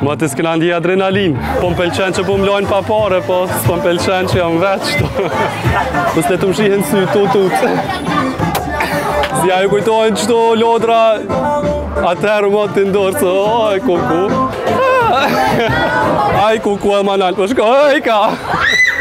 Ma t' s'kena ndi adrenalin, po më pelqen që po m'lajnë pa pare, po s'po më pelqen që jam vetë këtu. Po s'le të më shihen sytë, tu, tu, tu. Si ja ju kujtojnë qëto lodra, atëherë më të ndorë, se oj, kuku. Aj, kuku e manal, po shko, oj, ka.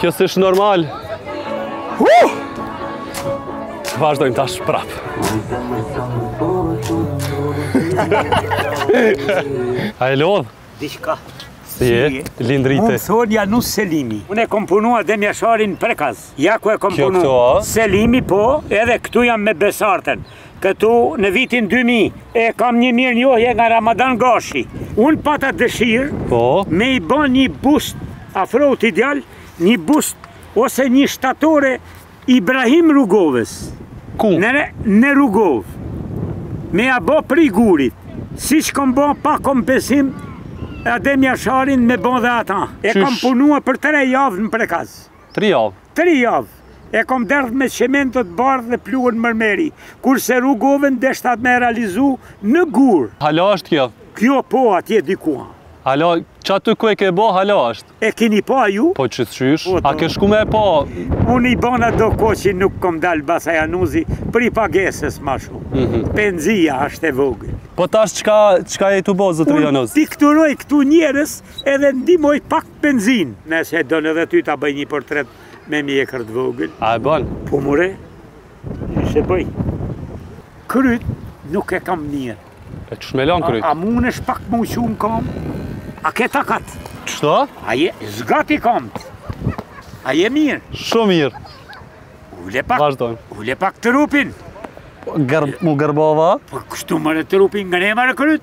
Kjo si është normal. Uh! Vazhdojmë tash prap. A je lodh? Dishka. Si je, Lindrit. Unë thonja nuk Selimi. Unë e kom punu Adem Jasharin n'Prekaz. Ja ku e kom punu. Selimi po, edhe këtu jam me Besartën. Këtu në vitin 2000 e kam një mirënjohje nga Ramadan Gashi. Unë pata dëshirë po, me i ba një bust afro të ideal, një bust ose një shtatore Ibrahim Rugovës. Ku? Në, në Rugovë. Me ja bo prej gurit. Siç kom bo pa kompensim Adem Jasharin me bo edhe ata. Qysh? E kam punua për tre javë në Prekaz. Tre javë? Tri javë e kom derdh me çemento të bardhë dhe pluhur mermeri, kurse Rugovën deshta me e realizu në gur. Hala është kjo? Kjo po atje diku â. Hala, qaty ku e ke bo, hala është? E keni pa ju? Po që qysh, po, a ke shku me e pa? Unë i bona do kohë qi nuk kom dal baca Januzi, prej pagesës ma shumë. Mm -hmm. Penzia është e vogël. Po tash qka, qka je tu bo, zotëri Januz? Unë pikturoj këtu njerëz edhe ndimoj pak Penzinë! Nëse don edhe ty ta bëj një portret me mjekër të vogël. A e bën? Po more, nëse e bëj. Kryt nuk e kam mirë. E ç'është me la kryt? A mundesh pak më u çu në kom? A ke takat? Ç'do? Aj, zgati komt? A je mirë? Shumë mirë. Ule pak. Vazhdojmë. Ule pak trupin. Gërb, mu gërbova. Po kështu mbaje trupin, ngrema kryt.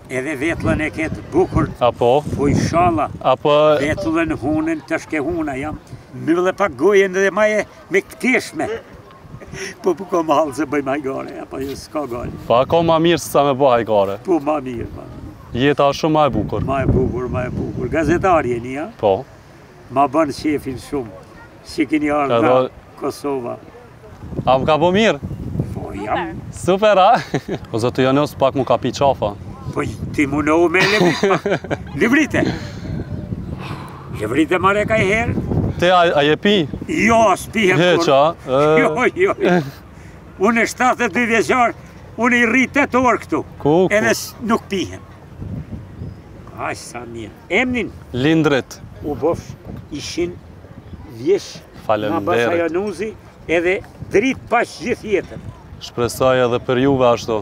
Edhe vetullën e ke të bukur. Apo. Po ishalla. Apo. Vetullën hunën tash ke huna jam. Në vëllë pak gojën dhe maje me këtishme. Po po ka hall nëse bëjmë hajgare, apo jo s'ka gajle. Po a ka ma mirë se sa me ba hajgare? Po ma mirë, ma mirë. Jeta është shumë ma e bukur. Ma e bukur, ma e bukur. Gazetar jeni, a? Po. Ma bën qejfin shumë Që keni ardhë nga Kosova A më ke bo mirë? Po jam Super a? O zotëri Januz pak më ka mpi qafa Po ti munohu me lëvrit Lëvrite Lëvrite more kanjëherë Ti a je mpi? Jo, s'mpihem kurrë Jo, jo, jo Unë 72 vjeçar Unë i rri tetë orë këtu Edhe nuk mpihem Aj sa mirë emnin. Lindrit. U bofsh njiqind vjeç nga baca Januzi edhe dritë paç gjithë jetën. Shpresoj edhe për juve ashtu.